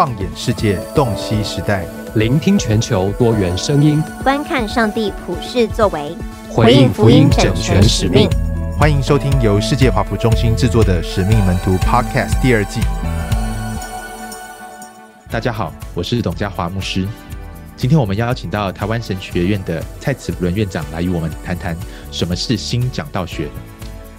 放眼世界，洞悉时代，聆听全球多元声音，观看上帝普世作为，回应福音整全使命。欢迎收听由世界华服中心制作的《使命门徒》Podcast 第二季。大家好，我是董家华牧师。今天我们邀请到台湾神学院的蔡子伦院长来与我们谈谈什么是新讲道学。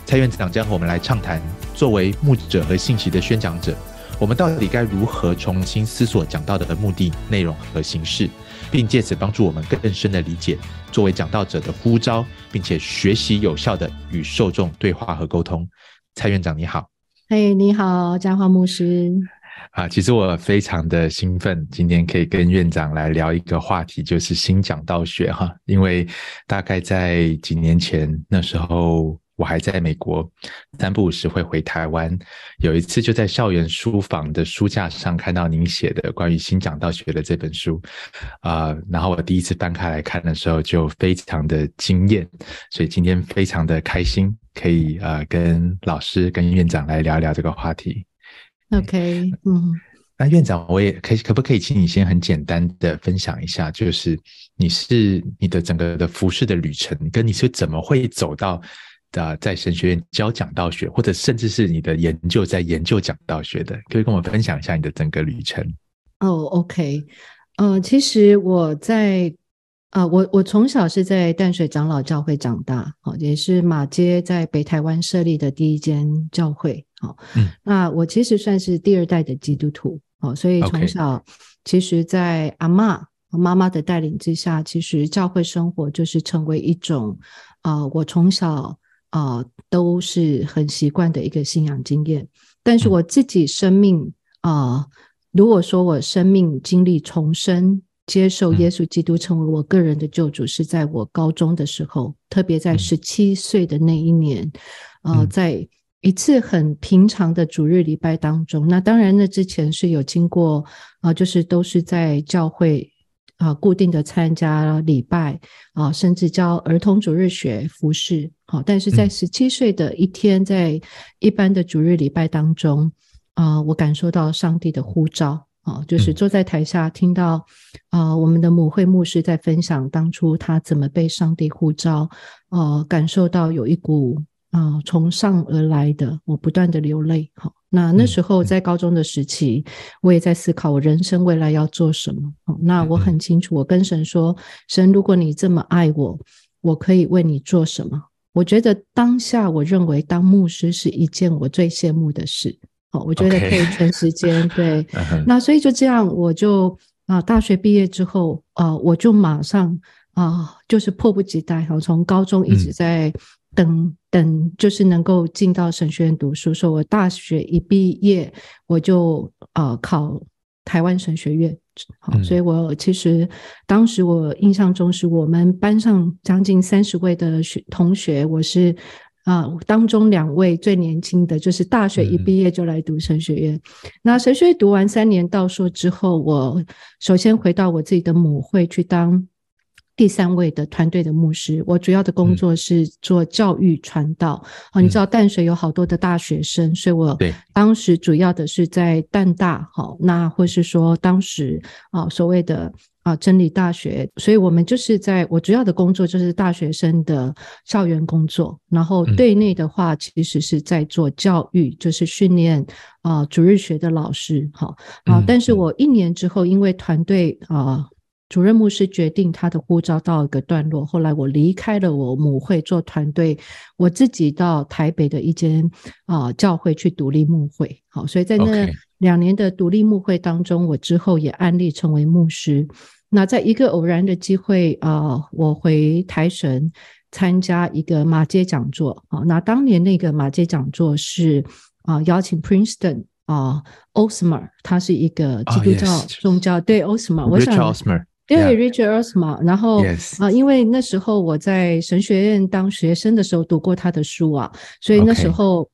蔡院长将和我们来畅谈，作为牧者和信息的宣讲者。我们到底该如何重新思索讲道的目的、内容和形式，并借此帮助我们更深的理解作为讲道者的呼召，并且学习有效的与受众对话和沟通？蔡院长你好，嘿，你好，嘉华牧师。啊，其实我非常的兴奋，今天可以跟院长来聊一个话题，就是新讲道学哈，因为大概在几年前那时候。我还在美国，三不五时会回台湾。有一次就在校园书房的书架上看到您写的关于新讲道学的这本书，啊，然后我第一次翻开来看的时候就非常的惊艳，所以今天非常的开心，可以呃跟老师跟院长来聊聊这个话题。OK，嗯，那院长我也可以可不可以请你先很简单的分享一下，就是你是你的整个的服饰的旅程，跟你是怎么会走到？的在神学院教讲道学，或者甚至是你的研究在研究讲道学的，可以跟我分享一下你的整个旅程。哦，OK，呃，其实我在啊，我我从小是在淡水长老教会长大，哦，也是马街在北台湾设立的第一间教会，哦，嗯，那我其实算是第二代的基督徒，哦，所以从小其实，在阿妈妈妈的带领之下，其实教会生活就是成为一种啊，我从小。啊，都是很习惯的一个信仰经验。但是我自己生命啊，如果说我生命经历重生，接受耶稣基督成为我个人的救主，是在我高中的时候，特别在十七岁的那一年，啊，在一次很平常的主日礼拜当中。那当然，那之前是有经过啊，就是都是在教会。啊，固定的参加礼拜啊，甚至教儿童主日学服饰。好，但是在十七岁的一天，在一般的主日礼拜当中啊，我感受到上帝的呼召啊，就是坐在台下听到啊，我们的母会牧师在分享当初他怎么被上帝呼召，呃，感受到有一股啊从上而来的，我不断的流泪。好。那那时候在高中的时期，我也在思考我人生未来要做什么。那我很清楚，我跟神说：“神，如果你这么爱我，我可以为你做什么？”我觉得当下，我认为当牧师是一件我最羡慕的事。哦，我觉得可以 全时间对。那所以就这样，我就啊，大学毕业之后啊，我就马上啊，就是迫不及待哈，从高中一直在。等等，就是能够进到神学院读书。说我大学一毕业，我就呃考台湾神学院。好，所以我其实当时我印象中是我们班上将近三十位的学同学，我是啊当中两位最年轻的，就是大学一毕业就来读神学院。那神学院读完三年道硕之后，我首先回到我自己的母会去当。第三位的团队的牧师，我主要的工作是做教育传道。啊，你知道淡水有好多的大学生，所以我当时主要的是在淡大，好，那或是说当时啊所谓的啊真理大学，所以我们就是在我主要的工作就是大学生的校园工作，然后对内的话其实是在做教育，就是训练啊主日学的老师，好啊，但是我一年之后因为团队啊。主任牧师决定他的呼召到一个段落，后来我离开了我母会做团队，我自己到台北的一间啊教会去独立牧会。好，所以在那两年的独立牧会当中，我之后也安利成为牧师。那在一个偶然的机会啊，我回台神参加一个马街讲座。啊，那当年那个马街讲座是啊邀请 Princeton 啊 Osmer，他是一个基督教宗教对 Osmer，我想。对，Richard Osman，然后啊，因为那时候我在神学院当学生的时候读过他的书啊，所以那时候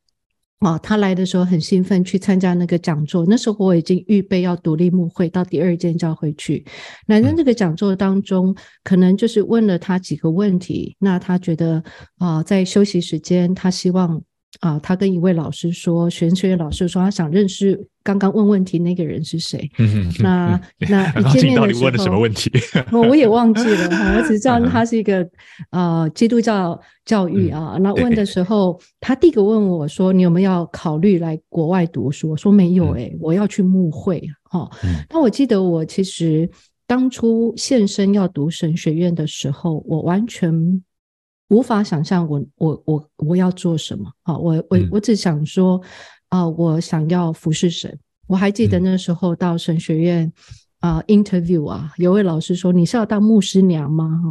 啊，他来的时候很兴奋去参加那个讲座。那时候我已经预备要独立牧会到第二间教会去。那在那个讲座当中，可能就是问了他几个问题。那他觉得啊，在休息时间，他希望啊，他跟一位老师说，玄学院老师说他想认识刚刚问问题那个人是谁。嗯，那 那你到底一见面的时候问了什么问，题？我 我也忘记了哈，我只知道嗯他是一个呃基督教教育啊。那对问的时候，他第一个问我说：“你有没有考虑来国外读书？”我说：“没有嗯诶、我要去牧会哈。嗯那我记得我其实当初现身要读神学院的时候，我完全无法想象我我我我要做什么啊！我我嗯我只想说啊、我想要服侍神。我还记得嗯那时候到神学院啊、interview 啊，有位老师说：“你是要当牧师娘吗？”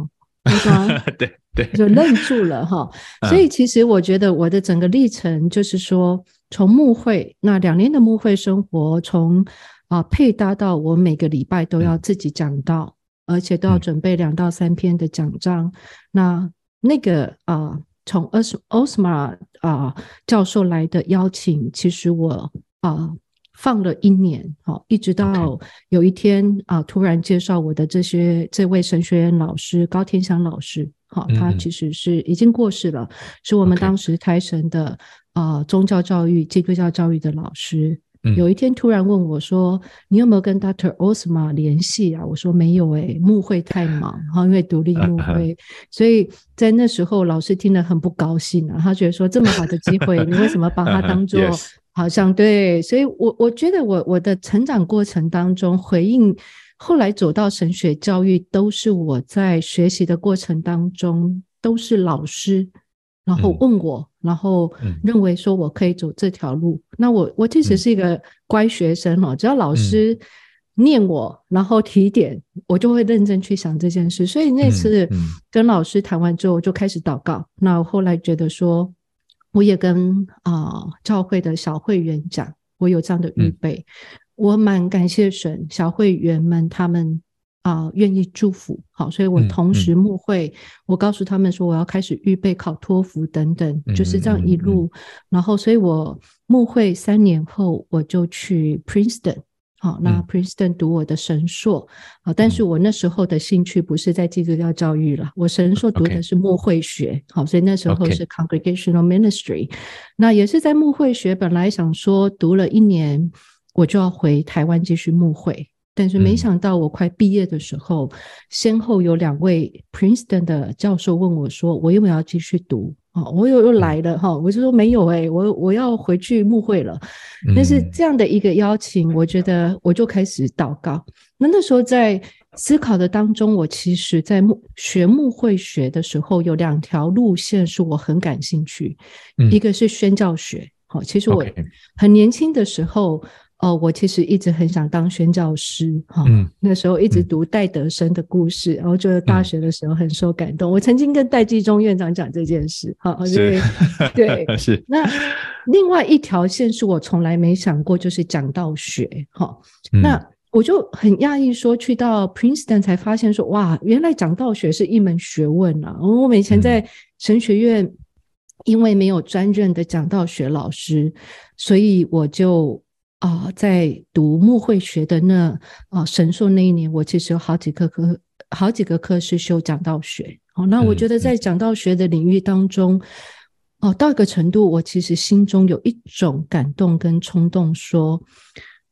哈，我说啊 对对，就愣住了哈。嗯所以其实我觉得我的整个历程就是说，从牧会那两年的牧会生活，从啊、配搭到我每个礼拜都要自己讲道，而且都要嗯准备两到三篇的讲章。那那个啊、从 Os Osma 啊、教授来的邀请，其实我啊、放了一年，好、一直到有一天啊、突然介绍我的这些这位神学院老师高天祥老师，好、他其实是已经过世了，是我们当时台神的啊、宗教教育、基督教教育的老师。嗯有一天突然问我说：“你有没有跟 Dr. Osma 联系啊？”我说：“没有诶、牧会太忙，哈，因为独立牧会，所以在那时候老师听了很不高兴啊，他觉得说这么好的机会，你为什么把它当做好像对？所以我我觉得我我的成长过程当中，回应后来走到神学教育，都是我在学习的过程当中，都是老师。然后嗯问我，然后嗯认为说我可以走这条路。那我我其实嗯是一个乖学生哦，只要老师念我，然后提点，我就会认真去想这件事。所以那嗯次嗯跟老师谈完之后，我就开始祷告。那我后来觉得说，我也跟啊、教会的小会员讲，我有这样的预嗯备。我蛮感谢神，小会员们他们啊、愿意祝福，好，所以我嗯同时牧会，我告诉他们说我要开始预备考托福等等，就是这样一路，然后所以我牧会三年后我就去 Princeton。好，那嗯。Princeton 读我的神硕，啊，但是我那时候的兴趣不是在基督教教育了，我神硕读的是牧会学，好，所以那时候是 Congregational Ministry，那也是在牧会学，本来想说读了一年，我就要回台湾继续牧会，但是没嗯想到我快毕业的时候，先后有两位 Princeton 的教授问我说，我有没有要继续读？哦，我又又来了哈，我就说没有诶、我我要回去牧会了。但是嗯这样的一个邀请，我觉得我就开始祷告。那那时候在思考的当中，我其实在牧学牧会学的时候，有两条路线是我很感兴趣，嗯一个是宣教学。好，其实我很年轻的时候，呃，我其实一直很想当宣教师哈。嗯那时候一直嗯读戴德生的故事，然后觉得大嗯学的时候很受感动。我曾经跟戴季中院长讲这件事，哈，是对 对。是那另外一条线是我从来没想过，就是讲道学哈。嗯那我就很讶异，说去到 Princeton 才发现说，哇，原来讲道学是一门学问啊！我们以前嗯在神学院，因为没有专任的讲道学老师，所以我就啊、在读牧会学的那啊、神硕那一年，我其实有好几课课好几个课是修讲道学。哦，那我嗯觉得在讲道学的领域当中，哦，到一个程度，我其实心中有一种感动跟冲动，说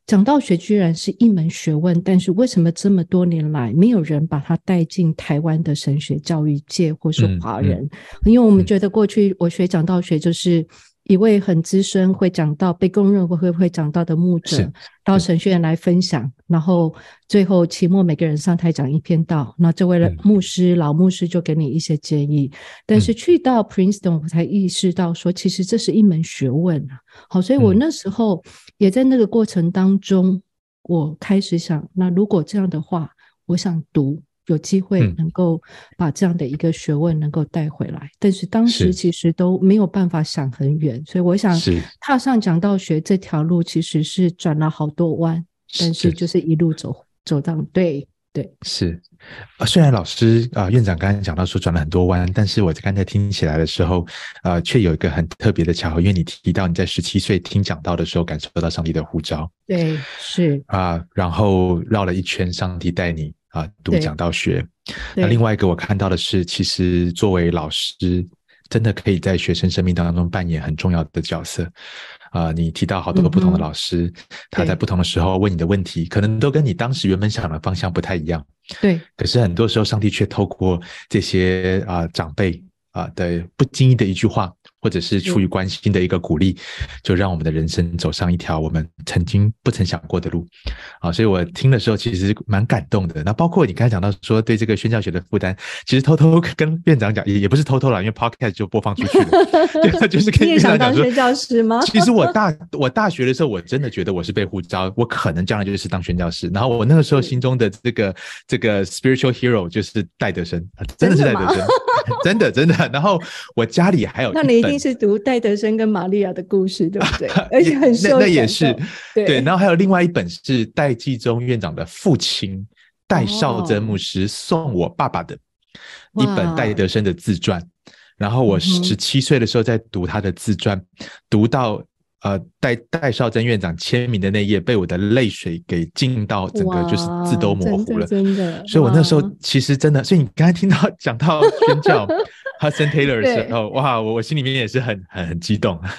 讲道学居然是一门学问，但是为什么这么多年来没有人把它带进台湾的神学教育界或是嗯嗯华人？因为我们嗯觉得过去我学讲道学就是。一位很资深会讲到、被公认会会讲到的牧者是到神学院来分享，然后最后期末每个人上台讲一篇道，那这位牧师、老牧师就给你一些建议。但是去到 Princeton，我才意识到说，其实这是一门学问啊。好，所以我嗯那时候也在那个过程当中，我开始想，那如果这样的话，我想读。有机会嗯。能够把这样的一个学问能够带回来，但是当时其实都没有办法想很远，所以我想是。踏上讲道学这条路其实是转了好多弯，但是就是一路走走到对对。是，呃，虽然老师啊、呃院长刚刚讲到说转了很多弯，但是我刚才听起来的时候，呃，却有一个很特别的巧合，因为你提到你在十七岁听讲道的时候，感受到上帝的呼召对是，啊、然后绕了一圈，上帝带你啊、读讲道学。那另外一个我看到的是，其实作为老师，真的可以在学生生命当中扮演很重要的角色。啊、你提到好多个不同的老师，他在不同的时候问你的问题，可能都跟你当时原本想的方向不太一样。对，可是很多时候，上帝却透过这些啊、长辈啊、的不经意的一句话，或者是出于关心的一个鼓励，就让我们的人生走上一条我们曾经不曾想过的路。啊，所以我听的时候其实蛮感动的。那包括你刚才讲到说对这个宣教学的负担，其实偷偷跟院长讲，也也不是偷偷了，因为 podcast 就播放出去了，就就是跟院长讲说宣。教师吗？其实我大我大学的时候，我真的觉得我是被呼召，我可能将来就是当宣教师。然后我那个时候心中的这个这个 spiritual hero 就是戴德生，啊真的是戴德生，真的真的。然后我家里还有 那你一本定是读戴德生跟玛利亚的故事，对不对？而且很那受那也是对对。然后还有另外一本是戴季中院长的父亲戴少曾牧师送我爸爸的一本戴德生的自传。然后我十七岁的时候在读他的自传，读到呃戴戴少珍院长签名的那页，被我的泪水给浸到整个就是字都模糊了。真的真的所以我那时候其实真的，所以你刚才听到讲到宣教 Hudson Taylor 的对时候，哇，我我心里面也是很很很激动。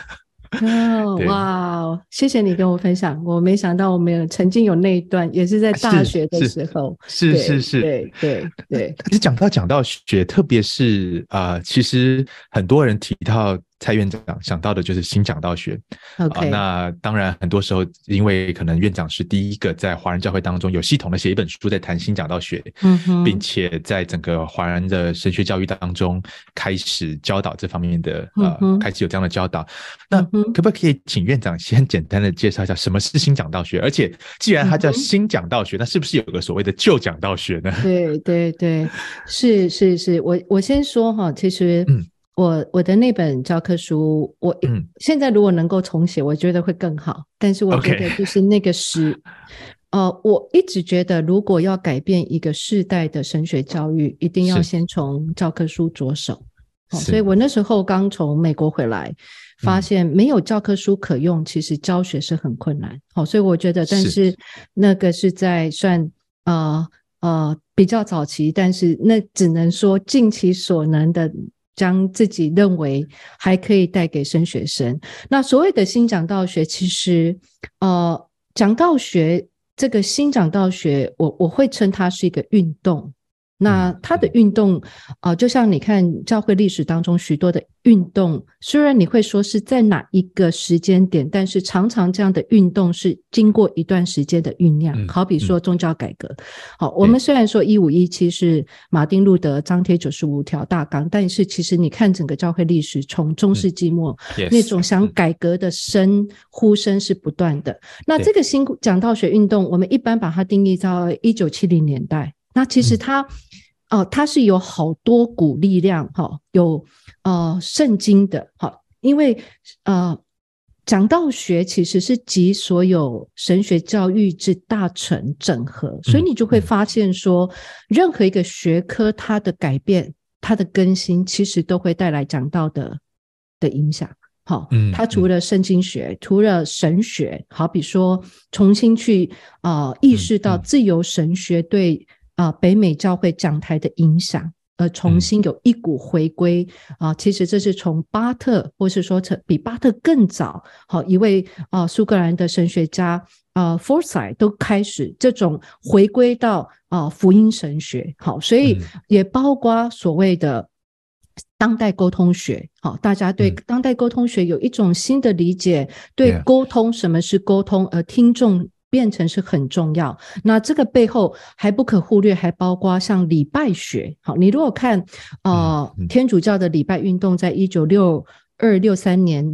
哦，哇哦！谢谢你跟我分享，我没想到我们有曾经有那一段，也是在大是学的是时候，是是是，对对对，但是讲到讲到学，特别是呃，其实很多人提到蔡院长想到的就是新讲道学。啊、那当然，很多时候因为可能院长是第一个在华人教会当中有系统的写一本书在谈新讲道学，嗯并且在整个华人的神学教育当中开始教导这方面的呃，嗯开始有这样的教导。那可不可以请院长先简单的介绍一下什么是新讲道学？而且既然它叫新讲道学，那是不是有个所谓的旧讲道学呢？对对对，是是是，我我先说哈，其实嗯我我的那本教科书，我嗯现在如果能够重写，我觉得会更好。但是我觉得就是那个时，呃，我一直觉得，如果要改变一个世代的神学教育，一定要先从教科书着手。哦，所以我那时候刚从美国回来，发嗯现没有教科书可用，其实教学是很困难。好、所以我觉得，但是是那个是在算呃呃比较早期，但是那只能说尽其所能的。将自己认为还可以带给升学生。那所谓的新讲道学，其实呃，讲道学这个新讲道学，我我会称它是一个运动。那嗯它的运动啊、呃就像你看教会历史当中许多的运动，虽然你会说是在哪一个时间点，但是常常这样的运动是经过一段时间的酝酿。嗯好比说宗教改革，好，我们虽然说一五一七是马丁路德张贴九十五条大纲，但是其实你看整个教会历史，从中世纪末、那种想嗯改革的声呼声是不断的。那这个新讲道学运动，我们一般把它定义到一九七零年代。那其实嗯。它，哦、它是有好多股力量，哈、有呃圣经的，哈、因为呃讲道学其实是集所有神学教育之大成整合，所以你就会嗯。发现说，任何一个学科它的改变、它的更新，其实都会带来讲道的的影响。好，嗯。它除了圣经学，除了神学，好比说重新去啊、呃意识到嗯。自由神学对啊、呃北美教会讲台的影响，而重新有一股回归啊、其实这是从巴特，或是说从比巴特更早，好一位啊、苏格兰的神学家啊 Forsyth 都开始这种回归到啊、福音神学，好，所以嗯。也包括所谓的。当代沟通学，好，大家对嗯。当代沟通学有一种新的理解，对沟通什么是沟通，而听众变成是很重要。那这个背后还不可忽略，还包括像礼拜学。好，你如果看呃嗯嗯天主教的礼拜运动，在一九六二六三年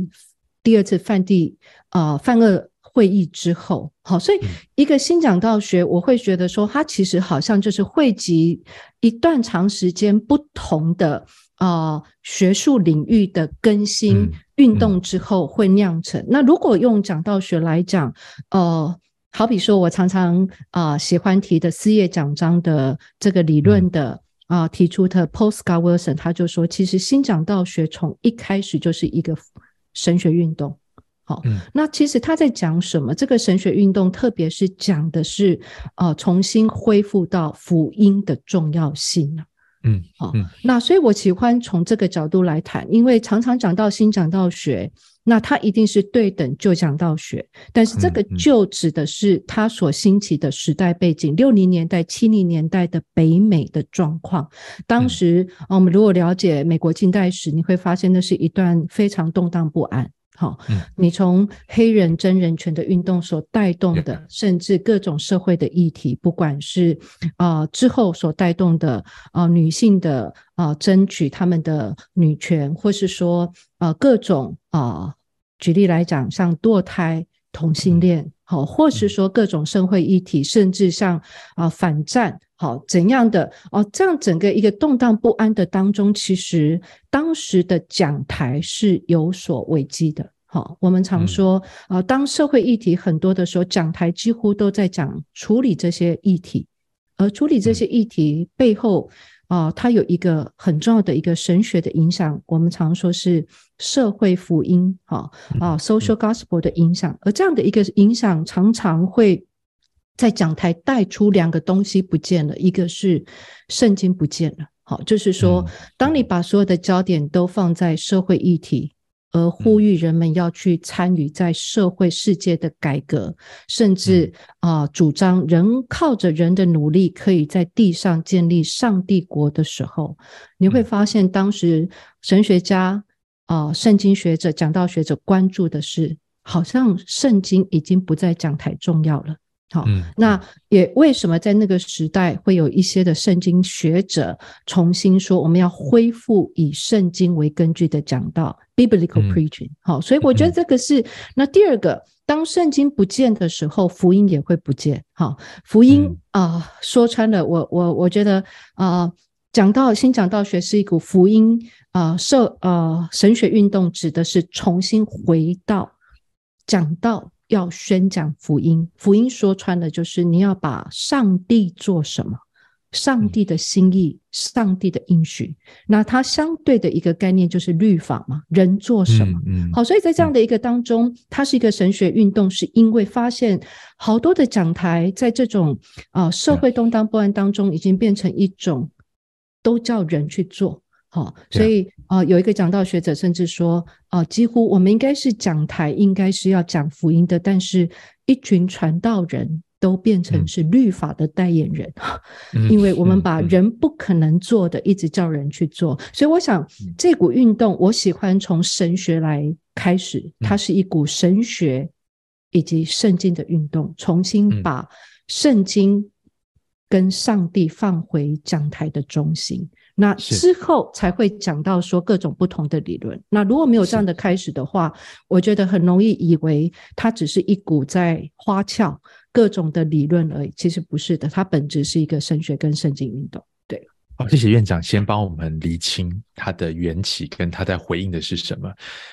第二次梵蒂呃梵二会议之后，好，所以嗯一个新讲道学，我会觉得说，它其实好像就是汇集一段长时间不同的呃学术领域的更新嗯运动之后会酿成。那如果用讲道学来讲，呃。好比说，我常常啊、呃喜欢提的四叶奖章的这个理论的啊、提出的 Scott Wilson，他就说，其实新讲道学从一开始就是一个神学运动。好、嗯那其实他在讲什么？这个神学运动，特别是讲的是呃重新恢复到福音的重要性啊。嗯，好、嗯那所以我喜欢从这个角度来谈，因为常常讲到新讲道学，那它一定是对等就讲到学，但是这个旧指的是它所兴起的时代背景，六零年代、七零年代的北美的状况。当嗯时，啊我们如果了解美国近代史，你会发现那是一段非常动荡不安。你从黑人真人权的运动所带动的甚至各种社会的议题，不管是啊、呃之后所带动的啊、呃女性的啊、呃争取他们的女权，或是说啊各种啊、呃举例来讲，像堕胎、同性恋，好、或是说各种社会议题，甚至像啊、反战。好，怎样的哦？这样整个一个动荡不安的当中，其实当时的讲台是有所危机的。好，我们常嗯。说，啊、当社会议题很多的时候，讲台几乎都在讲处理这些议题，而处理这些议题背后，啊、它有一个很重要的一个神学的影响，我们常说是社会福音，哈啊，social gospel 的影响，而这样的一个影响常常会。在讲台带出两个东西不见了，一个是圣经不见了。好，就是说嗯，当你把所有的焦点都放在社会议题，而呼吁人们要去参与在社会世界的改革，甚至啊、主张人靠着人的努力可以在地上建立上帝国的时候，你会嗯。发现当时神学家啊、圣经学者、讲道学者关注的是，好像圣经已经不在讲台重要了。好，嗯那也为什么在那个时代会有一些的圣经学者重新说，我们要恢复以圣经为根据的讲道 （biblical 嗯 preaching）。好，所以我觉得嗯这个是那第二个，当圣经不见的时候，福音也会不见。好，福音嗯啊、说穿了，我我我觉得啊。讲到新讲道学是一股福音啊，社呃神学运动指的是重新回到讲道要宣讲福音，福音说穿了就是你要把上帝做什么，上帝的心意、上帝的应许，那它相对的一个概念就是律法嘛，人做什么。嗯好，所以在这样的一个当中，它是一个神学运动，是因为发现好多的讲台在这种啊、呃社会动荡不安当中，已经变成一种都叫人去做。好，所以啊、呃有一个讲道学者甚至说，啊，几乎我们应该是讲台，应该是要讲福音的，但是一群传道人都变成嗯。是律法的代言人。嗯因为我们把人不可能做的一直叫人去做，所以我想嗯。这股运动，我喜欢从神学来开始，嗯。它是一股神学以及圣经的运动，重新嗯。把圣经跟上帝放回讲台的中心。那之后才会讲到说各种不同的理论。那如果没有这样的开始的话，我觉得很容易以为它只是一股在花俏各种的理论而已。其实不是的，它本质是一个神学跟圣经运动。谢谢院长先帮我们厘清它的缘起跟他在回应的是什么，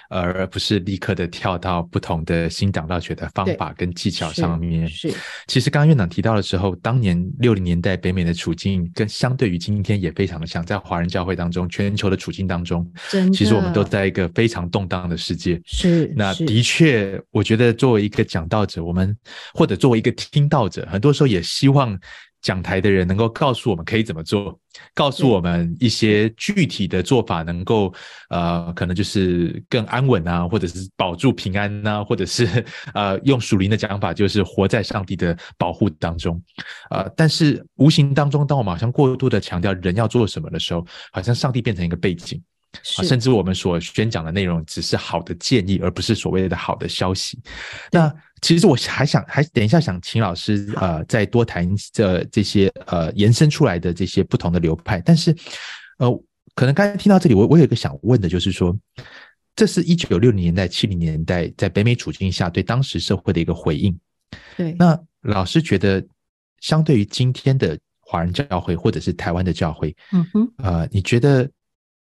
呃而不是立刻的跳到不同的新讲道学的方法跟技巧上面。是其实刚刚院长提到的时候，当年六零年代北美的处境跟相对于今天也非常的像，在华人教会当中，全球的处境当中，其实我们都在一个非常动荡的世界。是是那的确，我觉得作为一个讲道者，我们或者作为一个听道者，很多时候也希望讲台的人能够告诉我们可以怎么做，告诉我们一些具体的做法，能够呃，可能就是更安稳啊，或者是保住平安啊，或者是 呃，用属灵的讲法，就是活在上帝的保护当中。呃，但是无形当中，当我们好像过度的强调人要做什么的时候，好像上帝变成一个背景。啊，甚至我们所宣讲的内容只是好的建议，而不是所谓的好的消息。那其实我还想，还等一下想请老师呃再多谈这这些呃延伸出来的这些不同的流派。但是呃，可能刚才听到这里，我我有一个想问的，就是说，这是一九六零年代、七零年代在北美处境下对当时社会的一个回应。对。那老师觉得，相对于今天的华人教会或者是台湾的教会，嗯哼，呃，你觉得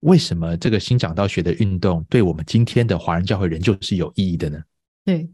为什么这个新讲道学的运动对我们今天的华人教会仍旧是有意义的呢？对，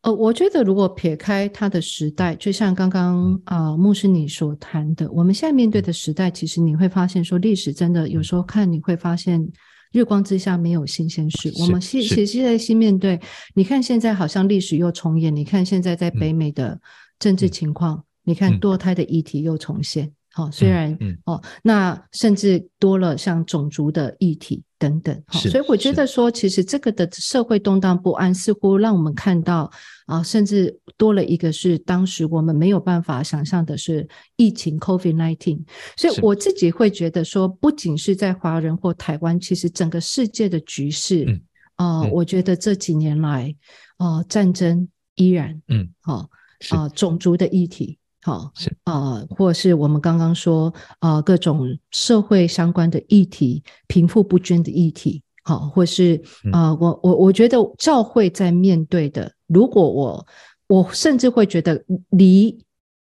呃，我觉得如果撇开它的时代，就像刚刚啊、牧师你所谈的，我们现在面对的时代，其实你会发现说，历史真的有时候看你会发现。日光之下没有新鲜事，我们现是其实现在新面对。你看现在好像历史又重演，你看现在在北美的政治情况，你看嗯堕胎的议题又重现，好，虽然嗯。哦，那甚至多了像种族的议题等等，好，是所以我觉得说，其实这个的社会动荡不安，似乎让我们看到啊，甚至多了一个是当时我们没有办法想象的是疫情 COVID nineteen，所以我自己会觉得说，不仅是在华人或台湾，其实整个世界的局势，嗯啊、嗯我觉得这几年来，啊，战争依然，嗯，好、是啊、种族的议题，好、是啊、或是我们刚刚说啊、各种社会相关的议题，贫富不均的议题，好、或是嗯啊、我我我觉得教会在面对的，如果我我甚至会觉得离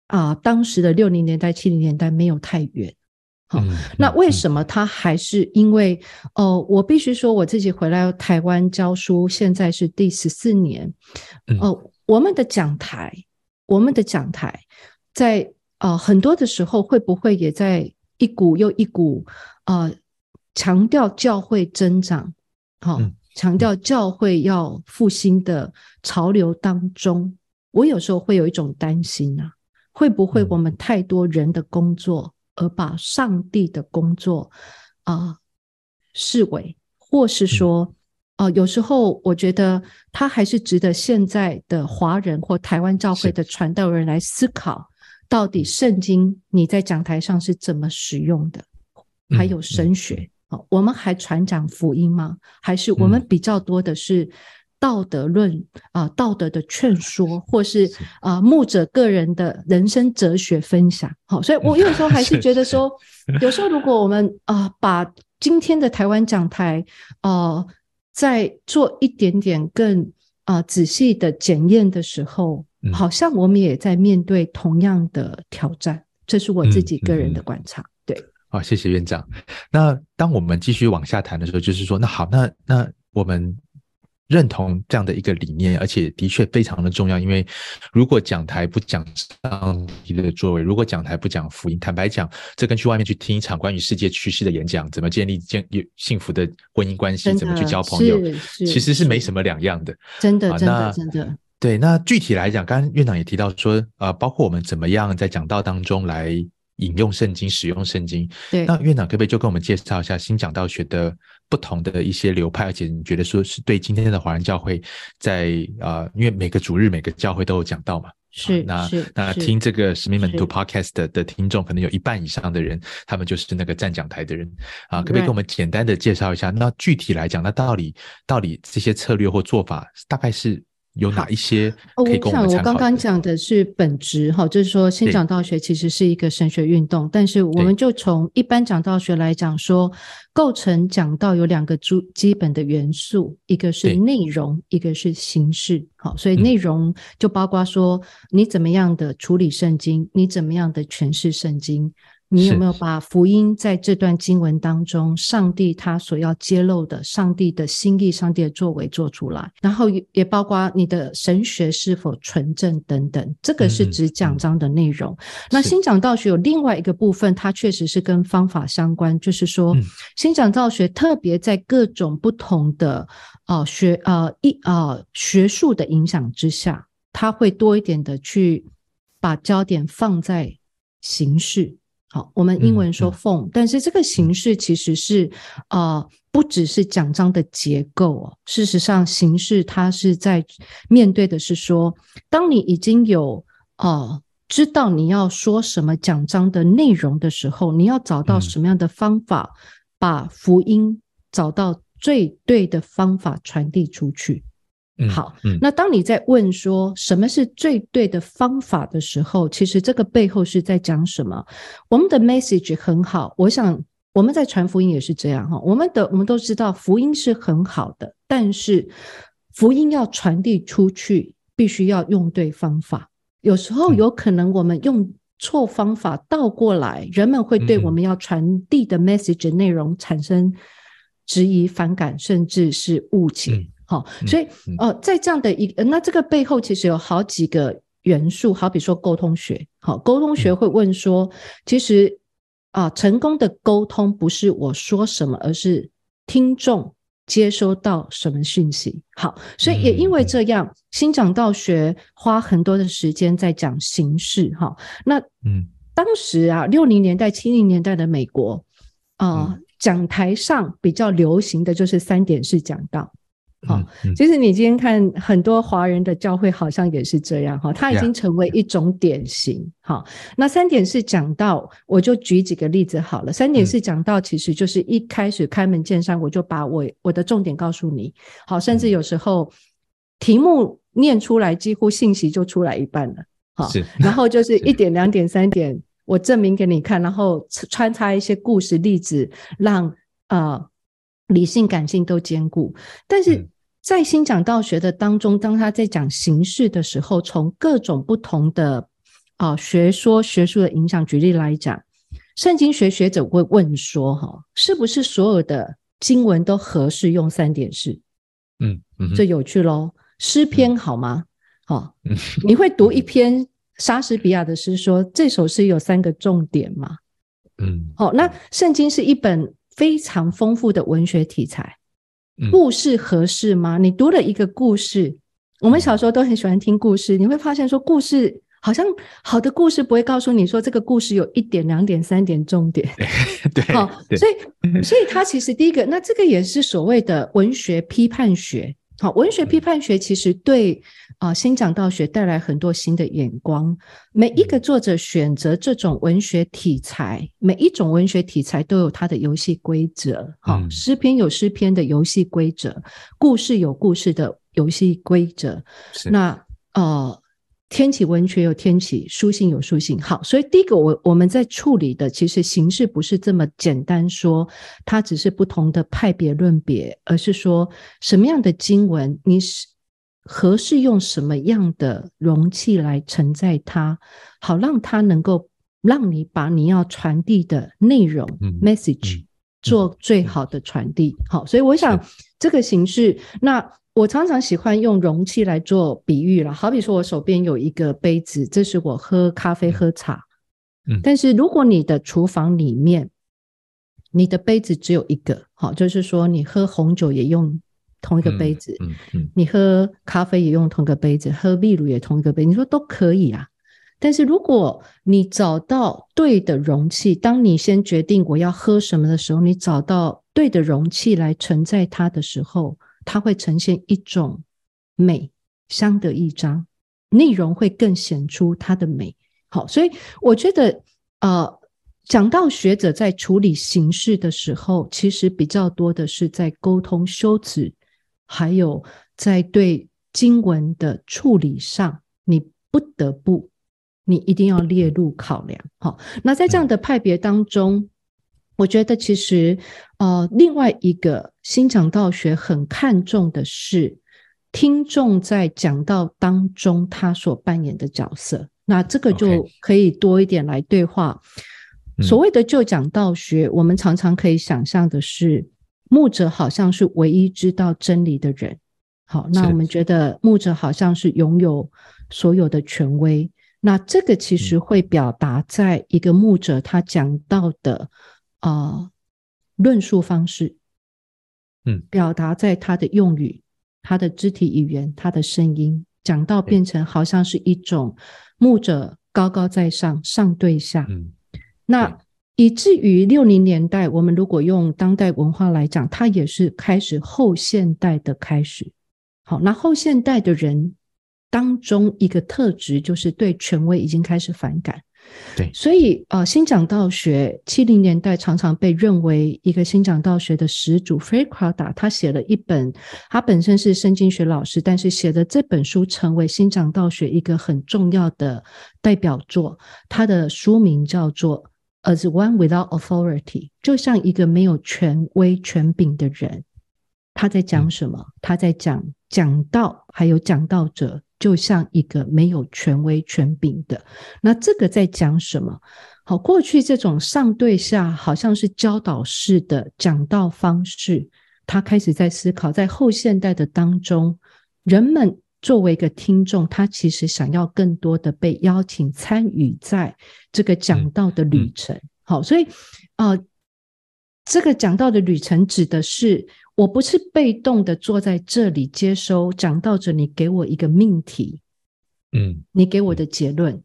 啊、当时的六零年代、七零年代没有太远。好嗯那为？什么他还是因为哦？我必须说我自己回来台湾教书，现在是第十四年。嗯哦，我们的讲台，我们的讲台，在呃很多的时候，会不会也在一股又一股呃强调教会增长，好、嗯。强调教会要复兴的潮流当中，我有时候会有一种担心啊，会不会嗯。我们太多人的工作，而把上帝的工作啊、视为，或是说，呃，有时候我觉得他还是值得现在的华人或台湾教会的传道人来思考，到底圣经你在讲台上是怎么使用的，还有嗯神学。好，我们还传讲福音吗？还是我们嗯比较多的是道德论啊、道德的劝说，或是是啊、牧者个人的人生哲学分享？好，所以我有时候还是 是觉得说，有时候如果我们啊、把今天的台湾讲台呃再做一点点更啊、仔细的检验的时候，嗯好像我们也在面对同样的挑战。这是我自己个人的观察。对，好，谢谢院长。那当我们继续往下谈的时候，就是说，那好，那那我们认同这样的一个理念，而且的确非常的重要。因为如果讲台不讲上帝的作为，如果讲台不讲福音，坦白讲，这跟去外面去听一场关于世界趋势的演讲，怎么建立建有幸福的婚姻关系，怎么去交朋友，其实是没什么两样的。真的，真的，真的，对，那具体来讲，刚刚院长也提到说，呃，包括我们怎么样在讲道当中来引用圣经、使用圣经。对。那院长可不可以就跟我们介绍一下新讲道学的不同的一些流派，而且你觉得说是对今天的华人教会在呃，因为每个主日每个教会都有讲道嘛，是那那听这个使命门徒是 podcast 的的听众，可能有一半以上的人，他们就是那个站讲台的人啊，可不可以跟我们简单的介绍一下？那具体来讲，那到底到底这些策略或做法大概是有哪一些哦，可以供我我想我？刚刚讲的是本质哈，就是说新对讲道学其实是一个神学运动，但是我们就从一般讲道学来讲说，构成讲道有两个主基本的元素，一个是内容，一个是形式。好，所以嗯内容就包括说你怎么样的处理圣经，你怎么样的诠释圣经。你有是没有把福音在这段经文当中，上帝他所要揭露的上帝的心意、上帝的作为做出来？然后也也包括你的神学是否纯正等等，这个是指讲章的内容。那新讲道学有另外一个部分，它确实是跟方法相关，就是说嗯新讲道学特别在各种不同的呃学呃一呃学术的影响之下，它会多一点的去把焦点放在形式。好，我们英文说嗯嗯 form，、但是这个形式其实是呃不只是奖章的结构哦，事实上形式它是在面对的是说，当你已经有呃知道你要说什么奖章的内容的时候，你要找到嗯。什么样的方法，把福音找到最对的方法传递出去。嗯好，嗯，那当你在问说什么是最对的方法的时候，其实这个背后是在讲什么？我们的 message 很好，我想我们在传福音也是这样哈。我们的我们都知道福音是很好的，但是福音要传递出去，必须要用对方法。有时候嗯有可能我们用错方法倒过来，人们会对嗯我们要传递的 message 内容产生质疑、反感，甚至是误解。嗯好，嗯所以哦呃，在这样的一个，那这个背后其实有好几个元素，好比说沟通学，好，沟通学嗯。会问说，其实啊、成功的沟通不是我说什么，而是听众接收到什么讯息。好，所以也因为这样，新讲道学花很多的时间在讲形式，哈，那嗯。当时啊，六零年代、七零年代的美国，啊、讲台上比较流行的就是三点式讲道。好其实你今天看很多华人的教会好像也是这样哈，它已经成为一种典型。好，那三点是讲到，我就举几个例子好了。三点是讲到其实就是一开始开门见山，我就把我我的重点告诉你。好，甚至有时候题目念出来，几乎信息就出来一半了。好，是然后就是 一点、两点、三点，我证明给你看，然后穿插一些故事例子，让呃理性、感性都兼顾。但是嗯在新讲道学的当中，当他在讲形式的时候，从各种不同的啊、学说、学术的影响，举例来讲，圣经学学者会问说：哈，是不是所有的经文都合适用三点式？嗯嗯这有趣喽。诗篇好吗？好、嗯你会读一篇莎士比亚的诗说，这首诗有三个重点吗？嗯好、那圣经是一本非常丰富的文学题材，嗯故事合适吗？你读了一个故事，我们小时候都很喜欢听故事，你会发现说故事。好像好的故事不会告诉你说这个故事有一点、两点、三点重点，对好，对所以所以它其实第一个，那这个也是所谓的文学批判学。好，文学批判学其实对啊、呃新讲道学带来很多新的眼光。每一个作者选择这种文学题材，每一种文学题材都有它的游戏规则。好，嗯诗篇有诗篇的游戏规则，故事有故事的游戏规则。那呃，天启文学有天启，书信有书信。好，所以第一个我我们在处理的其实形式不是这么简单说，它只是不同的派别论别，而是说什么样的经文你是合适用什么样的容器来承载它，好让它能够让你把你要传递的内容、嗯 message 嗯做最好的传递。好，所以我想这个形式，那我常常喜欢用容器来做比喻了。好比说，我手边有一个杯子，这是我喝咖啡、嗯喝茶。嗯但是如果你的厨房里面，你的杯子只有一个，好，就是说你喝红酒也用同一个杯子，嗯嗯你喝咖啡也用同一个杯子，喝秘鲁也同一个杯，你说都可以啊。但是如果你找到对的容器，当你先决定我要喝什么的时候，你找到对的容器来承载它的时候，它会呈现一种美，相得益彰，内容会更显出它的美。好，所以我觉得，呃，讲到学者在处理形式的时候，其实比较多的是在沟通修辞，还有在对经文的处理上，你不得不，你一定要列入考量。好，那在这样的派别当中，我觉得其实呃，另外一个新讲道学很看重的是听众在讲道当中他所扮演的角色。那这个就可以多一点来对话。嗯所谓的就讲道学，我们常常可以想象的是，牧者好像是唯一知道真理的人。好，那我们觉得牧者好像是拥有所有的权威。那这个其实会表达在一个牧者他讲到的呃论述方式，嗯，表达在他的用语、他的肢体语言、他的声音，讲到变成好像是一种牧者高高在上，上对下。嗯那以至于六零年代，我们如果用当代文化来讲，它也是开始后现代的开始。好，那后现代的人当中一个特质就是对权威已经开始反感。对所以呃，新讲道学七零年代常常被认为一个新讲道学的始祖 f r e d Crowder，他写了一本，他本身是圣经学老师，但是写的这本书成为新讲道学一个很重要的代表作。他的书名叫做 As One Without Authority，就像一个没有权威权柄的人。他在讲什么？他在讲讲道，还有讲道者，就像一个没有权威权柄的。那这个在讲什么？好，过去这种上对下，好像是教导式的讲道方式，他开始在思考，在后现代的当中，人们作为一个听众，他其实想要更多的被邀请参与在这个讲道的旅程。好，所以呃，这个讲道的旅程指的是，我不是被动的坐在这里接收讲道者你给我一个命题，嗯你给我的结论，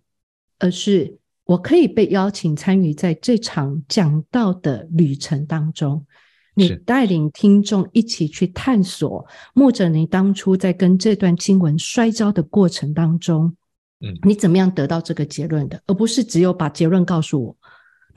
而是我可以被邀请参与在这场讲道的旅程当中。你带领听众一起去探索牧者，你当初在跟这段经文摔跤的过程当中，嗯你怎么样得到这个结论的，而不是只有把结论告诉我。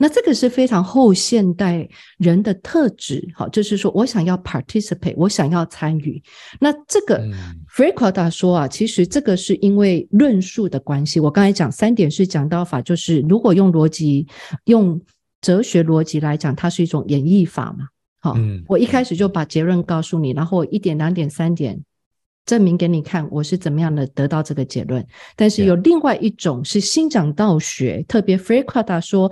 那这个是非常后现代人的特质，好，就是说我想要 participate，我想要参与。那这个嗯 f r e q u a d a 说啊，其实这个是因为论述的关系。我刚才讲三点式讲到法，就是如果用逻辑、用哲学逻辑来讲，它是一种演绎法嘛。好，嗯我一开始就把结论告诉你，然后我一点、两点、三点证明给你看，我是怎么样的得到这个结论。但是有另外一种是新讲道学，特别 f r e q u a d a 说，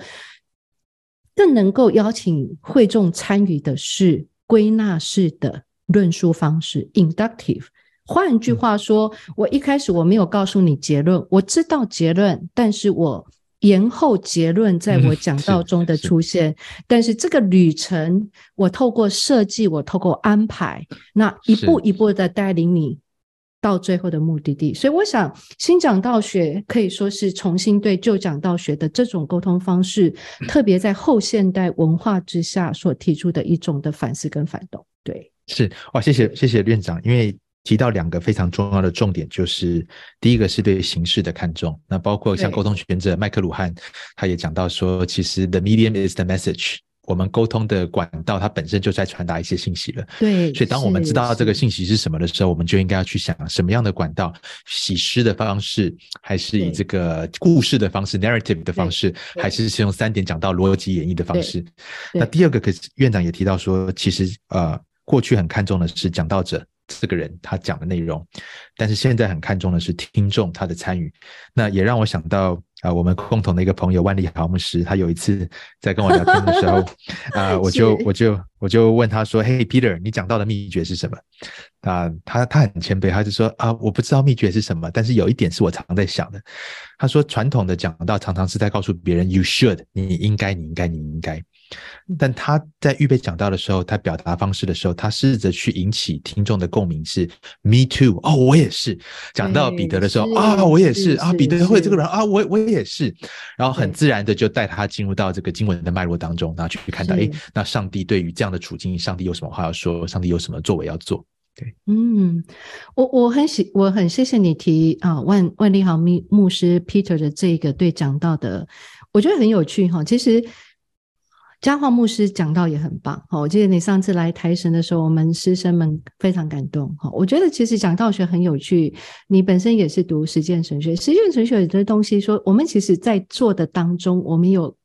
更能够邀请会众参与的是归纳式的论述方式 （inductive）。换句话说，我一开始我没有告诉你结论，我知道结论，但是我延后结论在我嗯讲道中的是出现。但是这个旅程，我透过设计，我透过安排，那一步一步的带领你到最后的目的地。所以我想，新讲道学可以说是重新对旧讲道学的这种沟通方式，特别在后现代文化之下所提出的一种的反思跟反动。对，是哇，谢谢谢谢院长，因为提到两个非常重要的重点，就是第一个是对形式的看重，那包括像沟通学者麦克鲁汉，他也讲到说，其实 the medium is the message，我们沟通的管道它本身就在传达一些信息了。对，所以，当我们知道这个信息是什么的时候，我们就应该要去想什么样的管道，洗诗的方式，还是以这个故事的方式 （narrative） 的方式，还是是用三点讲到逻辑演绎的方式？那第二个，可是院长也提到说，其实呃，过去很看重的是讲道者这个人他讲的内容，但是现在很看重的是听众他的参与。那也让我想到啊、呃我们共同的一个朋友万利豪牧师，他有一次在跟我聊天的时候，啊、我就我就我就问他说：“嘿，Peter，你讲到的秘诀是什么？” 啊、他他很谦卑，他就说：“啊，我不知道秘诀是什么，但是有一点是我常在想的。”他说：“传统的讲道常常是在告诉别人 ‘you should’，你应该，你应该，你应该。”但他在预备讲到的时候，他表达方式的时候，他试着去引起听众的共鸣，是 “me too”，哦，我也是。讲到彼得的时候啊，我也是是啊，彼得会这是个人啊，我我也是。然后很自然的就带他进入到这个经文的脉络当中，然后去看到，哎，那上帝对于这样的处境，上帝有什么话要说？上帝有什么作为要做？对嗯，我我很喜，我很谢谢你提啊万万利豪牧牧师 Peter 的这个对讲到的，我觉得很有趣哈。其实嘉华牧师讲到也很棒哈。我记得你上次来台神的时候，我们师生们非常感动哈。我觉得其实讲道学很有趣，你本身也是读实践神学，实践神学有的东西说，我们其实在做的当中，我们有。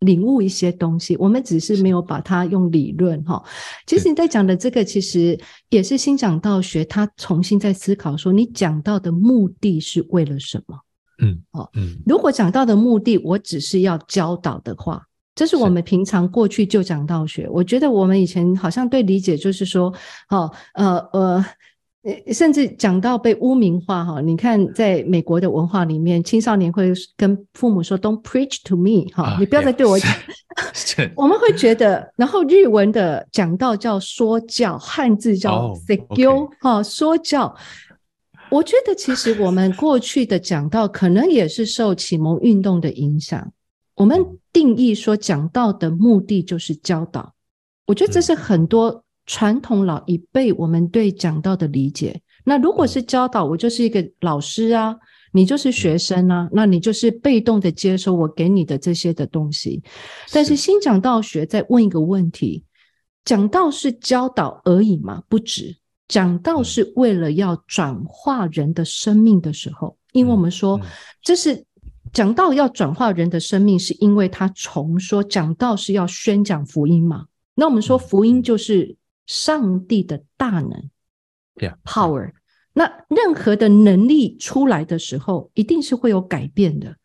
领悟一些东西，我们只是没有把它用理论哈。其实你在讲的这个，其实也是新讲道学，他重新在思考说，你讲到的目的是为了什么？嗯，哦嗯，如果讲到的目的，我只是要教导的话，这是我是们平常过去就讲道学。我觉得我们以前好像对理解就是说，哦，呃呃。呃甚至讲到被污名化哈，你看在美国的文化里面，青少年会跟父母说 “Don't preach to me” 哈，啊你不要再对我讲。我们会觉得，然后日文的讲道叫说教，汉字叫哦 s e g o 哈说教。我觉得其实我们过去的讲道可能也是受启蒙运动的影响。我们定义说讲道的目的就是教导，我觉得这是很多传统老一辈我们对讲道的理解。那如果是教导，我就是一个老师啊，你就是学生啊，那你就是被动的接收我给你的这些的东西。但是新讲道学在问一个问题：讲道是教导而已吗？不止，讲道是为了要转化人的生命的时候，因为我们说嗯。这是讲道要转化人的生命，是因为他重说讲道是要宣讲福音嘛？那我们说嗯福音就是上帝的大能 Yeah power。那任何的能力出来的时候，一定是会有改变的。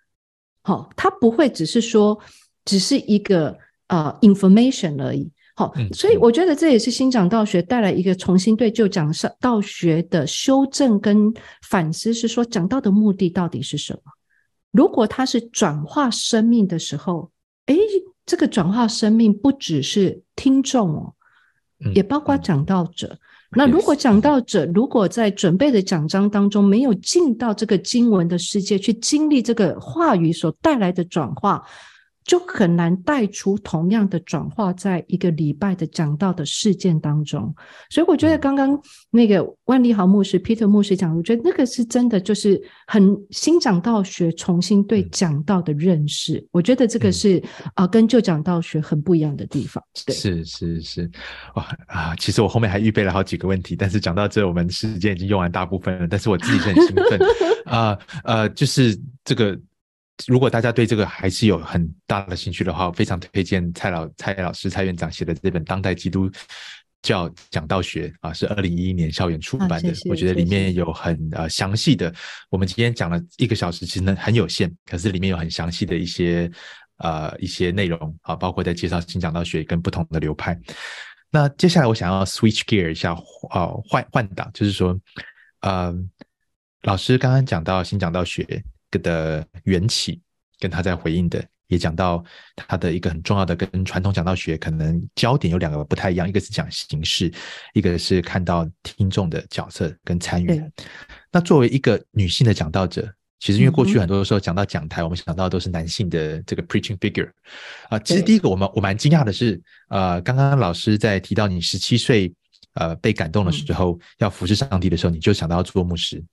好、它不会只是说只是一个呃 information 而已。好、嗯所以我觉得这也是新讲道学带来一个重新对旧讲上道学的修正跟反思，是说讲道的目的到底是什么？如果它是转化生命的时候，诶，这个转化生命不只是听众哦，嗯也包括讲道者。那如果讲道者如果在准备的讲章当中没有进到这个经文的世界去经历这个话语所带来的转化。就很难带出同样的转化，在一个礼拜的讲道的事件当中，所以我觉得刚刚那个万利豪牧师、Peter 牧师讲，我觉得那个是真的，就是很新讲道学重新对讲道的认识。我觉得这个是啊，跟旧讲道学很不一样的地方。对，是是是，哇啊！其实我后面还预备了好几个问题，但是讲到这，我们时间已经用完大部分了。但是我自己是很兴奋 啊呃，就是这个。如果大家对这个还是有很大的兴趣的话，我非常推荐蔡老蔡老师蔡院长写的这本《当代基督教讲道学》啊，是二零一一年校园出版的。我觉得里面有很呃详细的，我们今天讲了一个小时，其实呢很有限，可是里面有很详细的一些呃一些内容啊，包括在介绍新讲道学跟不同的流派。那接下来我想要 switch gear 一下，啊换换档，就是说，呃，老师刚刚讲到新讲道学。的缘起，跟他在回应的，也讲到他的一个很重要的，跟传统讲道学可能焦点有两个不太一样，一个是讲形式，一个是看到听众的角色跟参与。那作为一个女性的讲道者，其实因为过去很多时候讲到讲台，我们想到都是男性的这个 preaching figure 啊。其实第一个我们我蛮惊讶的是，呃，刚刚老师在提到你十七岁呃被感动的时候，要服侍上帝的时候，你就想到要做牧师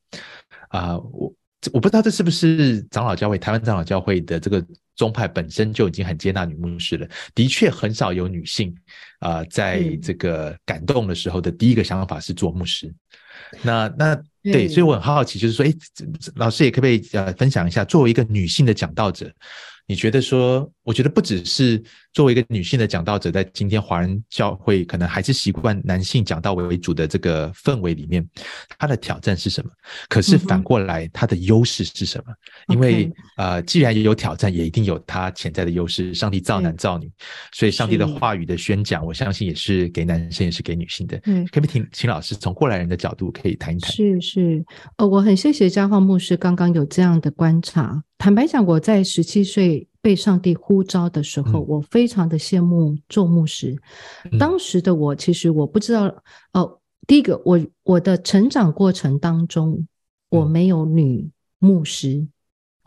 啊，我。我不知道这是不是长老教会台湾长老教会的这个宗派本身就已经很接纳女牧师了。的确很少有女性啊，在这个感动的时候的第一个想法是做牧师。那那对，所以我很好奇，就是说，哎，老师也可不可以呃分享一下，作为一个女性的讲道者。你觉得说，我觉得不只是作为一个女性的讲道者，在今天华人教会可能还是习惯男性讲道为主的这个氛围里面，她的挑战是什么？可是反过来，她的优势是什么？因为呃，既然也有挑战，也一定有她潜在的优势。上帝造男造女，所以上帝的话语的宣讲，我相信也是给男生，也是给女性的。嗯，可不可以请请老师从过来人的角度可以谈一谈？是是，呃，我很谢谢嘉浩牧师刚刚有这样的观察。坦白讲，我在十七岁被上帝呼召的时候，我非常的羡慕做牧师。当时的我，其实我不知道，哦，第一个，我我的成长过程当中，我没有女牧师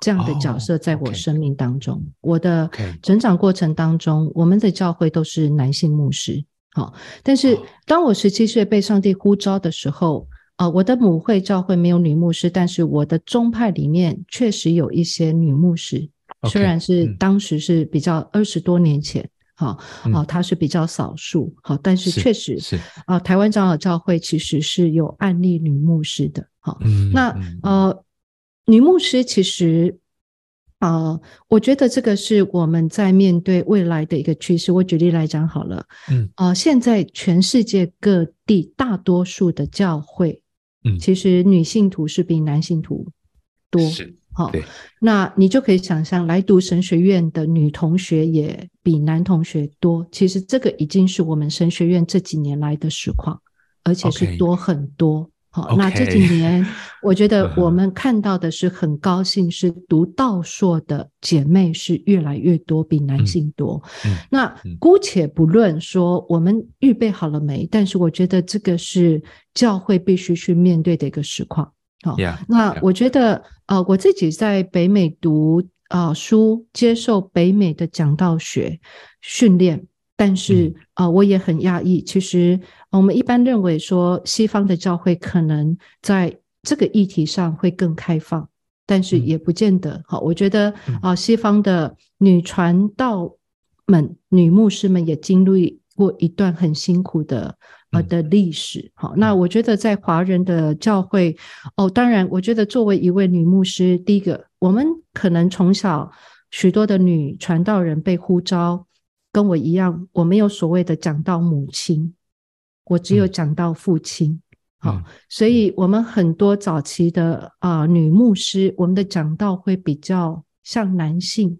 这样的角色在我生命当中。我的成长过程当中，我们的教会都是男性牧师。好，但是当我十七岁被上帝呼召的时候。啊，我的母会教会没有女牧师，但是我的宗派里面确实有一些女牧师，虽然是当时是比较二十多年前，好，哦，它是比较少数，好，但是确实是。啊，台湾长老教会其实是有案例女牧师的，好，那呃，女牧师其实啊，我觉得这个是我们在面对未来的一个趋势。我举例来讲好了，嗯，啊，现在全世界各地大多数的教会。嗯。其实女性徒是比男性徒多，好，那你就可以想象，来读神学院的女同学也比男同学多。其实这个已经是我们神学院这几年来的实况，而且是多很多。好，那这几年我觉得我们看到的是很高兴，是读道硕的姐妹是越来越多，比男性多。那姑且不论说我们预备好了没，但是我觉得这个是教会必须去面对的一个实况。好，那我觉得呃，我自己在北美读啊书，接受北美的讲道学训练。但是啊，我也很讶异。其实我们一般认为说，西方的教会可能在这个议题上会更开放，但是也不见得。好，我觉得啊，西方的女传道们、女牧师们也经历过一段很辛苦的呃的历史。好，那我觉得在华人的教会，哦，当然，我觉得作为一位女牧师，第一个，我们可能从小许多的女传道人被呼召。跟我一样，我没有所谓的讲到母亲，我只有讲到父亲。好，所以我们很多早期的啊女牧师，我们的讲道会比较像男性，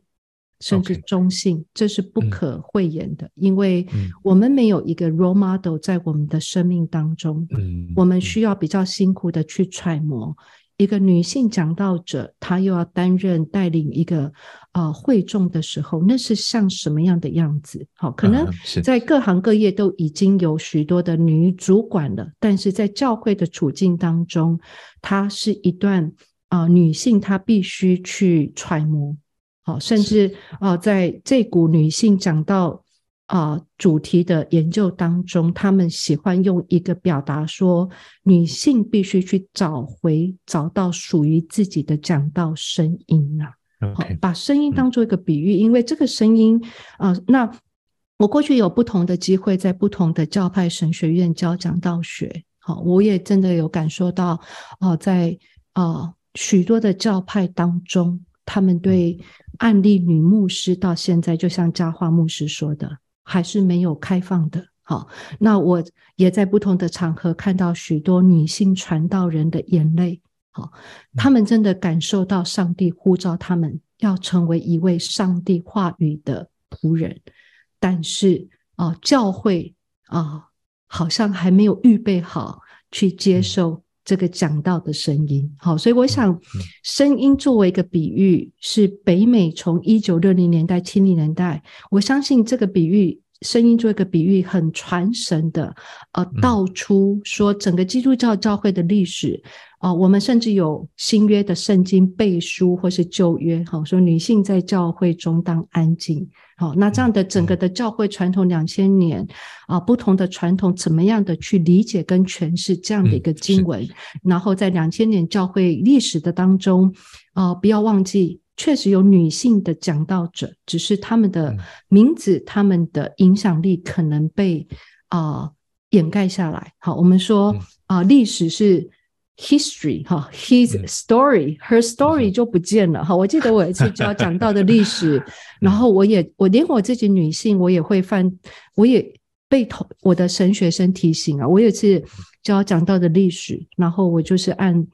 甚至中性，这是不可讳言的，因为我们没有一个 role model 在我们的生命当中，我们需要比较辛苦的去揣摩。一个女性讲道者，她又要担任带领一个呃会众的时候，那是像什么样的样子？好，可能在各行各业都已经有许多的女主管了，但是在教会的处境当中，她是一段啊女性她必须去揣摩，好，甚至啊在这股女性讲到。啊，主题的研究当中，他们喜欢用一个表达说，女性必须去找回、找到属于自己的讲道声音啊。好，把声音当做一个比喻，因为这个声音啊，那我过去有不同的机会，在不同的教派神学院教讲道学，好，我也真的有感受到啊，在啊许多的教派当中，他们对案例女牧师到现在，就像嘉化牧师说的。还是没有开放的，好，那我也在不同的场合看到许多女性传道人的眼泪，好，他们真的感受到上帝呼召他们要成为一位上帝话语的仆人，但是啊，教会啊，好像还没有预备好去接受。这个讲到的声音，好，所以我想，声音作为一个比喻，是北美从一九六零年代、七零年代，我相信这个比喻，声音做一个比喻，很传神的，呃，道出说整个基督教教会的历史。啊，我们甚至有新约的圣经背书，或是旧约，好说女性在教会中当安静。好，那这样的整个的教会传统两千年啊，不同的传统怎么样的去理解跟诠释这样的一个经文？然后在两千年教会历史的当中啊，不要忘记，确实有女性的讲道者，只是他们的名字、他们的影响力可能被啊掩盖下来。好，我们说啊，历史是。History 哈，his story, her story 就不见了哈。我记得我有一次教讲到的历史，然后我也我连我自己女性我也会犯，我也被同我的神学生提醒啊。我有一次教讲到的历史，然后我就是按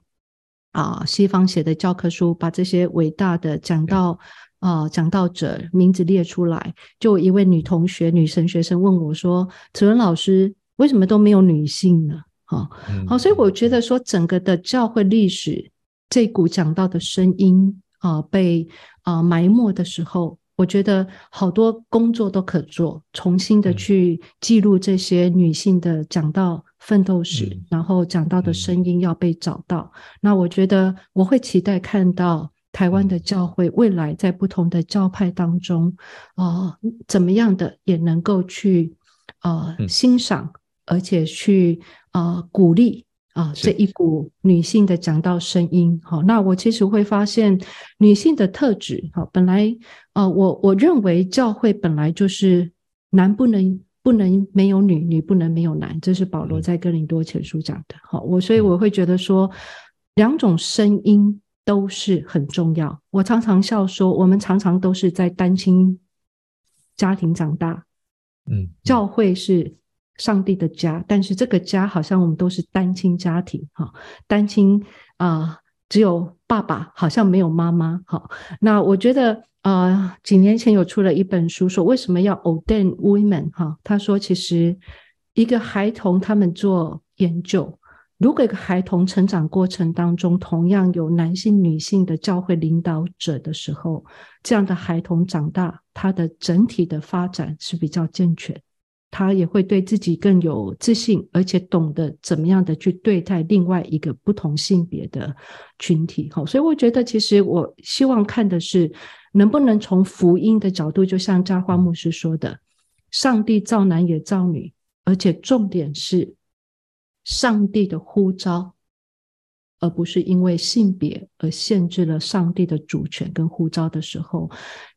啊西方写的教科书把这些伟大的讲到啊讲道者名字列出来，就一位女同学女神学生问我说：“子文老师，为什么都没有女性呢？”好，好，所以我觉得说，整个的教会历史这股讲道的声音啊，被啊埋没的时候，我觉得好多工作都可做，重新的去记录这些女性的讲到奋斗史，然后讲到的声音要被找到。那我觉得我会期待看到台湾的教会未来在不同的教派当中啊，怎么样的也能够去啊欣赏。而且去啊鼓励啊这一股女性的讲道声音，好，那我其实会发现女性的特质，好，本来啊我我认为教会本来就是男不能不能没有女，女不能没有男，这是保罗在哥林多前书讲的，好，我所以我会觉得说两种声音都是很重要。我常常笑说，我们常常都是在单亲家庭长大，嗯，教会是。上帝的家，但是这个家好像我们都是单亲家庭，哈，单亲啊，只有爸爸，好像没有妈妈，哈。那我觉得，呃，几年前有出了一本书，说为什么要 ordain women，哈，他说其实一个孩童他们做研究，如果一个孩童成长过程当中同样有男性、女性的教会领导者的时候，这样的孩童长大，他的整体的发展是比较健全。他也会对自己更有自信，而且懂得怎么样的去对待另外一个不同性别的群体。好，所以我觉得，其实我希望看的是，能不能从福音的角度，就像扎花牧师说的，上帝造男也造女，而且重点是上帝的呼召。而不是因为性别而限制了上帝的主权跟呼召的时候，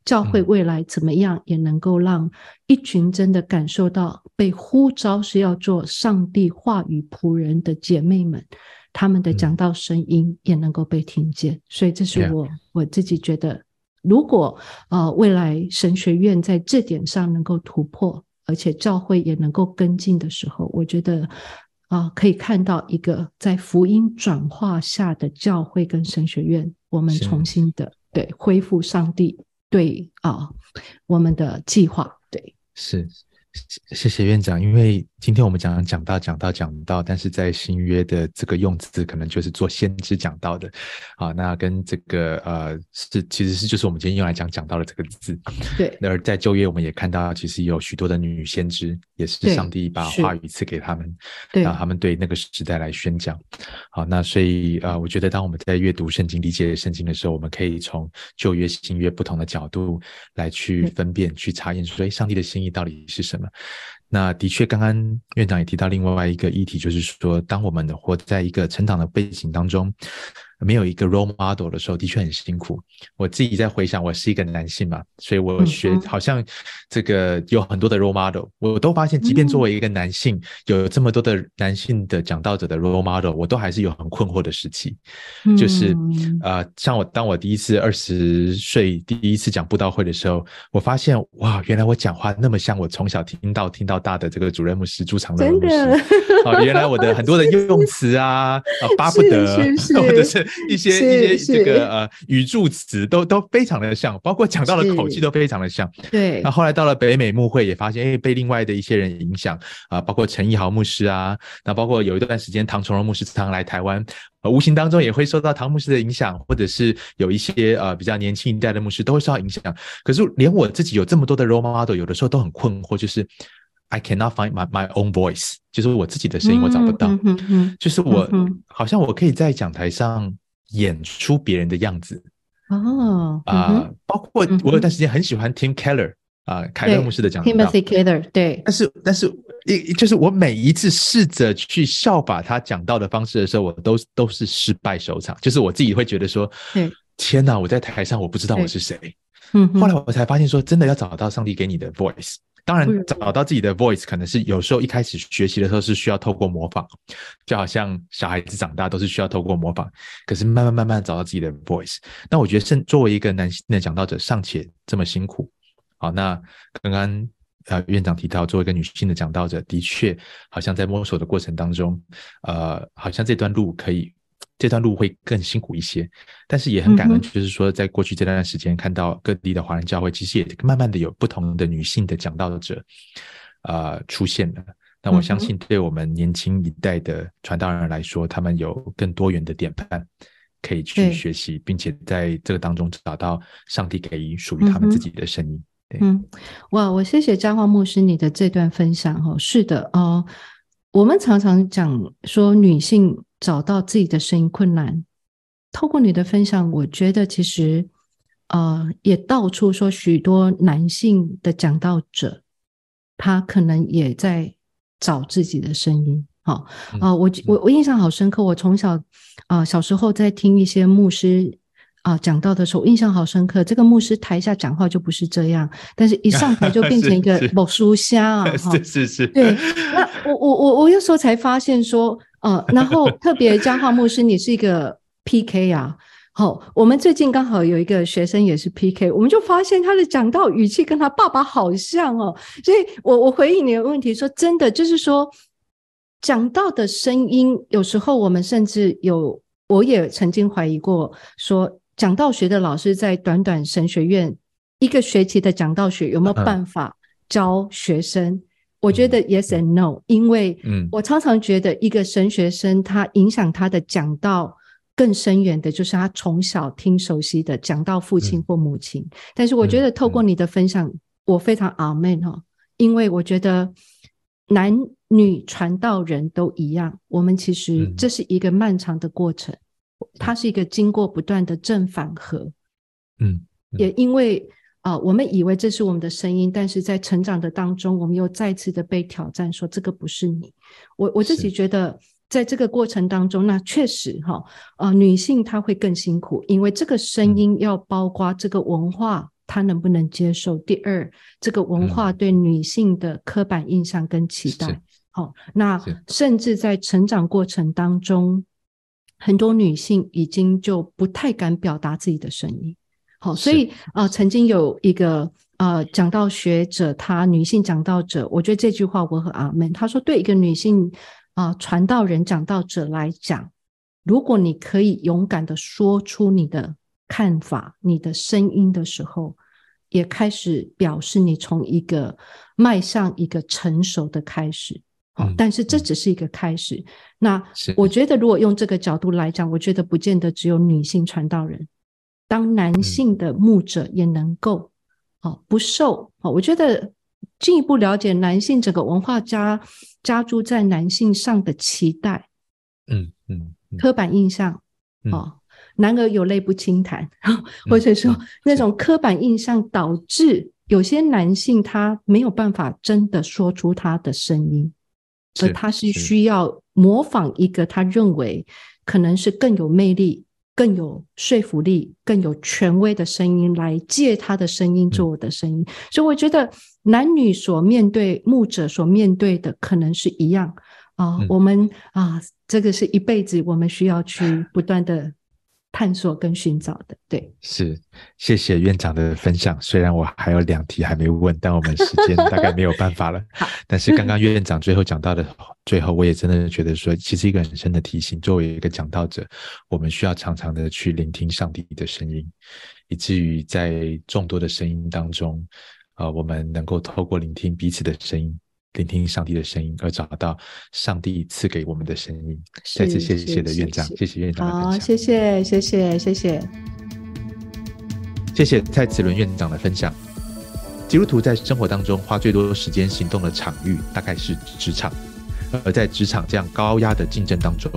教会未来怎么样也能够让一群真的感受到被呼召是要做上帝话语仆人的姐妹们，他们的讲道声音也能够被听见。所以这是我我自己觉得，如果呃未来神学院在这点上能够突破，而且教会也能够跟进的时候，我觉得。啊，可以看到一个在福音转化下的教会跟神学院，我们重新的对恢复上帝对啊我们的计划，对。是谢谢院长，因为今天我们讲讲到讲到讲到，但是在新约的这个用字，可能就是做先知讲到的，啊，那跟这个呃是其实是就是我们今天用来讲讲到的这个字，对。而在旧约我们也看到，其实有许多的女先知，也是上帝把话语赐给他们，对让他们对那个时代来宣讲。好，那所以呃，我觉得当我们在阅读圣经、理解圣经的时候，我们可以从旧约、新约不同的角度来去分辨、去查验，说，哎，上帝的心意到底是什么？那的确，刚刚院长也提到另外一个议题，就是说，当我们活在一个成长的背景当中。没有一个 role model 的时候，的确很辛苦。我自己在回想，我是一个男性嘛，所以我学好像这个有很多的 role model，我都发现，即便作为一个男性，有这么多的男性的讲道者的 role model，我都还是有很困惑的时期。就是呃，像我当我第一次二十岁第一次讲布道会的时候，我发现哇，原来我讲话那么像我从小听到听到大的这个主任牧师朱长乐牧师。啊，原来我的很多的用词啊啊，巴不得 或者是。一些一些这个呃语助词都都非常的像，包括讲到的口气都非常的像。对，那后来到了北美牧会，也发现哎被另外的一些人影响啊，包括陈义豪牧师啊，那包括有一段时间唐崇荣牧师常来台湾，呃，无形当中也会受到唐牧师的影响，或者是有一些呃比较年轻一代的牧师都会受到影响。可是连我自己有这么多的 role model，有的时候都很困惑，就是 I cannot find my my own voice，就是我自己的声音我找不到，就是我好像我可以在讲台上。演出别人的样子哦啊，包括我有段时间很喜欢 Tim Keller 啊，凯勒牧师的讲道。Timothy Keller 对，但是但是一就是我每一次试着去效法他讲到的方式的时候，我都都是失败收场。就是我自己会觉得说，天哪，我在台上我不知道我是谁。嗯，后来我才发现说，真的要找到上帝给你的 voice。当然，找到自己的 voice 可能是有时候一开始学习的时候是需要透过模仿，就好像小孩子长大都是需要透过模仿。可是慢慢慢慢找到自己的 voice，那我觉得，甚作为一个男性的讲道者尚且这么辛苦。好，那刚刚呃院长提到，作为一个女性的讲道者，的确好像在摸索的过程当中，呃，好像这段路可以。这段路会更辛苦一些，但是也很感恩，就是说，在过去这段时间，看到各地的华人教会，其实也慢慢的有不同的女性的讲道者，呃，出现了。那我相信，对我们年轻一代的传道人来说，他们有更多元的典范可以去学习，并且在这个当中找到上帝给予属于他们自己的声音。嗯，哇，我谢谢张华牧师你的这段分享哦。是的哦，我们常常讲说女性。找到自己的声音困难，透过你的分享，我觉得其实，呃，也道出说许多男性的讲道者，他可能也在找自己的声音。好啊，我我我印象好深刻，我从小啊小时候在听一些牧师。啊，讲道的时候印象好深刻。这个牧师台下讲话就不是这样，但是一上台就变成 一个某书虾啊！是是是。对，那我我我我有时候才发现说，呃，然后 特别嘉化牧师，你是一个 PK 啊。好，我们最近刚好有一个学生也是 PK，我们就发现他的讲道语气跟他爸爸好像哦。所以我我回应你的问题说，真的就是说，讲道的声音有时候我们甚至有，我也曾经怀疑过说。讲道学的老师在短短神学院一个学期的讲道学有没有办法教学生？我觉得 yes and no，因为我常常觉得一个神学生他影响他的讲道更深远的，就是他从小听熟悉的讲到父亲或母亲。但是我觉得透过你的分享，我非常阿门哈，因为我觉得男女传道人都一样，我们其实这是一个漫长的过程。它是一个经过不断的正反合，嗯，也因为啊，我们以为这是我们的声音，但是在成长的当中，我们又再次的被挑战，说这个不是你。我我自己觉得，在这个过程当中，那确实哈，呃，女性她会更辛苦，因为这个声音要包括这个文化，她能不能接受？第二，这个文化对女性的刻板印象跟期待，好，那甚至在成长过程当中。很多女性已经就不太敢表达自己的声音，好，所以啊，曾经有一个呃讲道学者，他女性讲道者，我觉得这句话我很阿门。他说，对一个女性啊传道人讲道者来讲，如果你可以勇敢的说出你的看法、你的声音的时候，也开始表示你从一个迈向一个成熟的开始。哦，但是这只是一个开始。那我觉得，如果用这个角度来讲，我觉得不见得只有女性传道人，当男性的牧者也能够，哦，不受哦。我觉得进一步了解男性整个文化加加诸在男性上的期待，嗯嗯，刻板印象，哦，男儿有泪不轻弹，或者说那种刻板印象导致有些男性他没有办法真的说出他的声音。而他是需要模仿一个他认为可能是更有魅力、更有说服力、更有权威的声音来借他的声音做我的声音，所以我觉得男女所面对牧者所面对的可能是一样啊。我们啊，这个是一辈子我们需要去不断的。探索跟寻找的，对，是谢谢院长的分享。虽然我还有两题还没问，但我们时间大概没有办法了。但是刚刚院长最后讲到的最后，我也真的觉得说，其实一个很深的提醒。作为一个讲道者，我们需要常常的去聆听上帝的声音，以至于在众多的声音当中，呃，我们能够透过聆听彼此的声音。聆听上帝的声音，而找到上帝赐给我们的声音。再次谢谢的院长，谢谢院长的分享。好，谢谢，谢谢，谢谢，谢谢蔡子伦院长的分享。基督徒在生活当中花最多时间行动的场域，大概是职场。而在职场这样高压的竞争当中，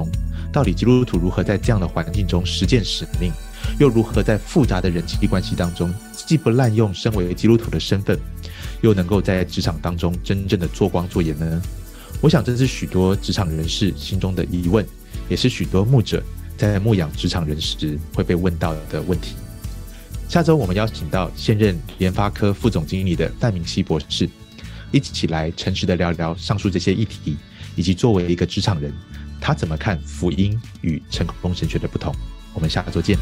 到底基督徒如何在这样的环境中实践使命，又如何在复杂的人际关系当中，既不滥用身为基督徒的身份？又能够在职场当中真正的做光做盐呢？我想这是许多职场人士心中的疑问，也是许多牧者在牧养职场人时会被问到的问题。下周我们邀请到现任联发科副总经理的范明熙博士，一起来诚实的聊聊上述这些议题，以及作为一个职场人，他怎么看福音与成功神学的不同。我们下周见。